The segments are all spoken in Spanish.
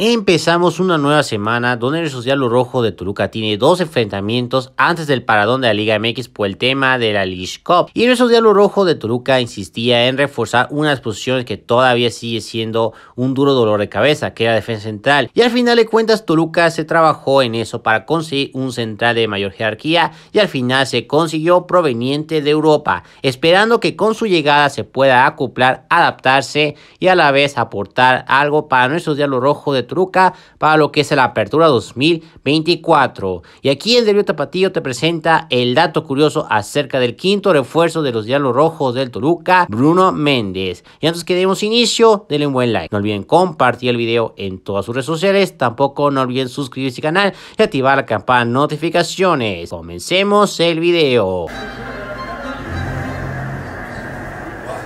Empezamos una nueva semana donde el Social Rojo de Toluca tiene dos enfrentamientos antes del paradón de la Liga MX por el tema de la League Cup. Y el Social Rojo de Toluca insistía en reforzar unas posiciones que todavía sigue siendo un duro dolor de cabeza, que era defensa central. Y al final de cuentas Toluca se trabajó en eso para conseguir un central de mayor jerarquía y al final se consiguió proveniente de Europa, esperando que con su llegada se pueda acoplar, adaptarse y a la vez aportar algo para nuestro Diablo Rojo de Truca para lo que es la apertura 2024. Y aquí el Derbio Tapatío te presenta el dato curioso acerca del quinto refuerzo de los Diablos Rojos del Toluca, Bruno Méndez. Y antes que demos inicio, denle un buen like. No olviden compartir el video en todas sus redes sociales. Tampoco no olviden suscribirse al canal y activar la campana de notificaciones. Comencemos el video.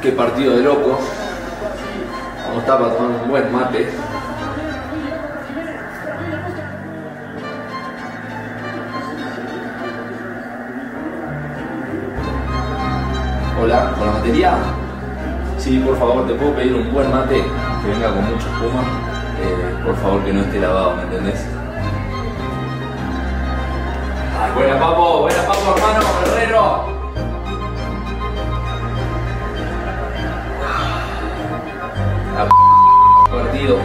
Qué partido de loco. Vamos a tomar un buen mate. Hola, ¿con la materia? Sí, por favor, ¿te puedo pedir un buen mate que venga con mucha espuma? Eh, por favor, que no esté lavado, ¿me entendés? Ay, buena papo, buena papo, hermano, guerrero. La p partido.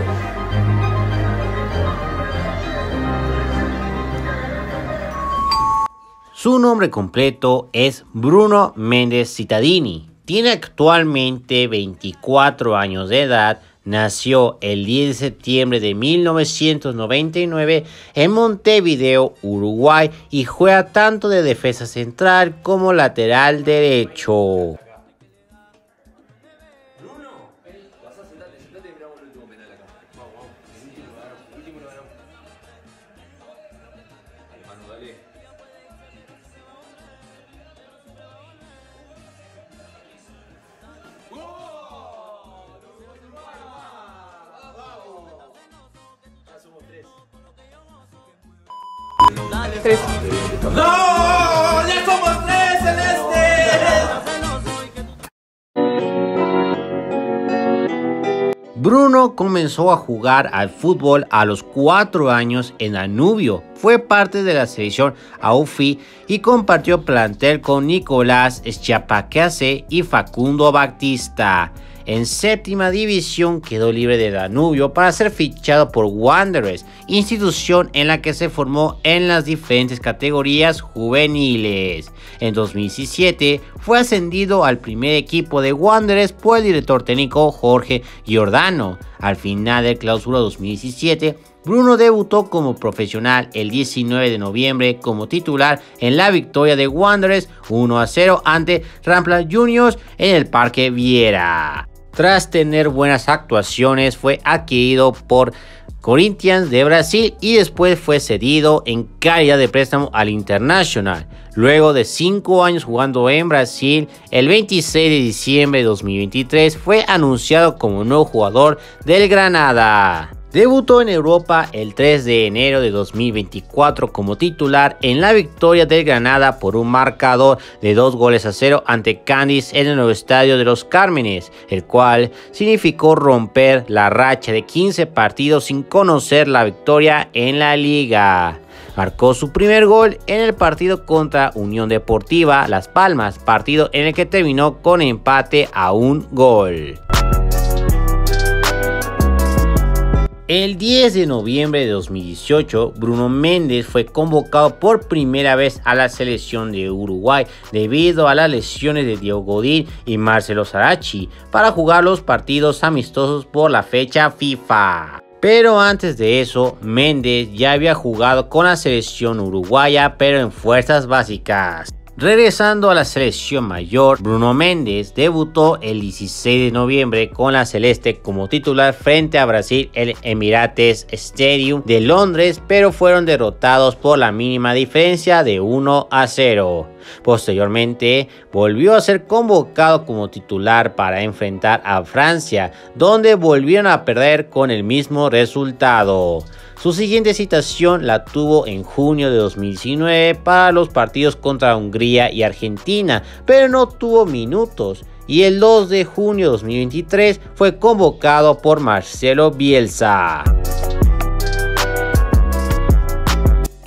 Su nombre completo es Bruno Méndez Cittadini. Tiene actualmente 24 años de edad. Nació el 10 de septiembre de 1999 en Montevideo, Uruguay, y juega tanto de defensa central como lateral derecho. Tres. ¡No! ¡Ya somos tres, Celeste! Bruno comenzó a jugar al fútbol a los 4 años en Danubio. Fue parte de la selección AUFI y compartió plantel con Nicolás Schiapaquese y Facundo Baptista. En séptima división quedó libre de Danubio para ser fichado por Wanderers, institución en la que se formó en las diferentes categorías juveniles. En 2017 fue ascendido al primer equipo de Wanderers por el director técnico Jorge Giordano. Al final del clausura 2017, Bruno debutó como profesional el 19 de noviembre como titular en la victoria de Wanderers 1 a 0 ante Rampla Juniors en el Parque Viera. Tras tener buenas actuaciones fue adquirido por Corinthians de Brasil y después fue cedido en calidad de préstamo al Internacional. Luego de 5 años jugando en Brasil, el 26 de diciembre de 2023 fue anunciado como nuevo jugador del Granada. Debutó en Europa el 3 de enero de 2024 como titular en la victoria del Granada por un marcador de 2 goles a 0 ante Cádiz en el nuevo estadio de los Cármenes, el cual significó romper la racha de 15 partidos sin conocer la victoria en la liga. Marcó su primer gol en el partido contra Unión Deportiva Las Palmas, partido en el que terminó con empate a un gol. El 10 de noviembre de 2018, Bruno Méndez fue convocado por primera vez a la selección de Uruguay debido a las lesiones de Diego Godín y Marcelo Sarachi para jugar los partidos amistosos por la fecha FIFA. Pero antes de eso, Méndez ya había jugado con la selección uruguaya pero en fuerzas básicas. Regresando a la selección mayor, Bruno Méndez debutó el 16 de noviembre con la Celeste como titular frente a Brasil el Emirates Stadium de Londres, pero fueron derrotados por la mínima diferencia de 1 a 0. Posteriormente, volvió a ser convocado como titular para enfrentar a Francia, donde volvieron a perder con el mismo resultado. Su siguiente citación la tuvo en junio de 2019 para los partidos contra Hungría y Argentina, pero no tuvo minutos y el 2 de junio de 2023 fue convocado por Marcelo Bielsa.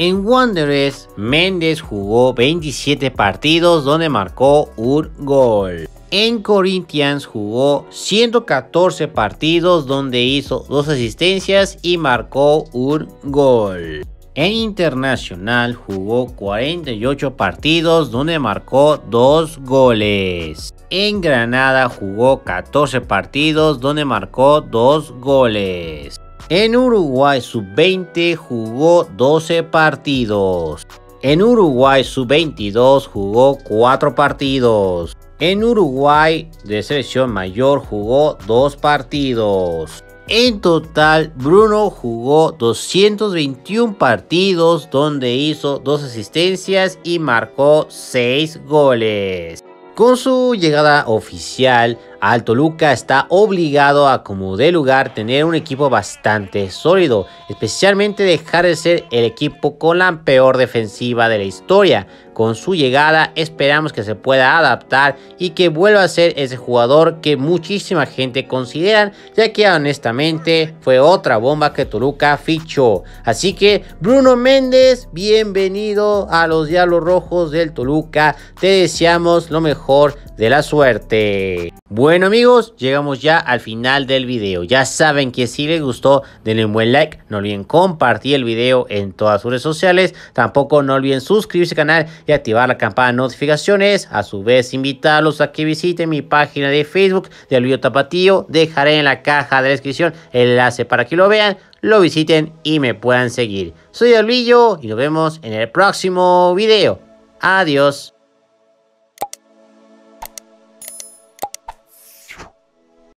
En Wanderers, Méndez jugó 27 partidos donde marcó un gol. En Corinthians jugó 114 partidos donde hizo dos asistencias y marcó un gol. En Internacional jugó 48 partidos donde marcó 2 goles. En Granada jugó 14 partidos donde marcó 2 goles. En Uruguay sub-20 jugó 12 partidos. En Uruguay sub-22 jugó 4 partidos. En Uruguay de selección mayor jugó 2 partidos. En total, Bruno jugó 221 partidos donde hizo 2 asistencias y marcó 6 goles. Con su llegada oficial, al Toluca está obligado a como de lugar tener un equipo bastante sólido, especialmente dejar de ser el equipo con la peor defensiva de la historia. Con su llegada esperamos que se pueda adaptar y que vuelva a ser ese jugador que muchísima gente considera, ya que honestamente fue otra bomba que Toluca fichó. Así que Bruno Méndez, bienvenido a los Diablos Rojos del Toluca. Te deseamos lo mejor de la suerte. Bueno amigos, llegamos ya al final del video. Ya saben que si les gustó, denle un buen like. No olviden compartir el video en todas sus redes sociales. Tampoco no olviden suscribirse al canal y activar la campana de notificaciones. A su vez, invitarlos a que visiten mi página de Facebook de Alvio Tapatío. Dejaré en la caja de descripción el enlace para que lo vean, lo visiten y me puedan seguir. Soy Alvillo y nos vemos en el próximo video. Adiós.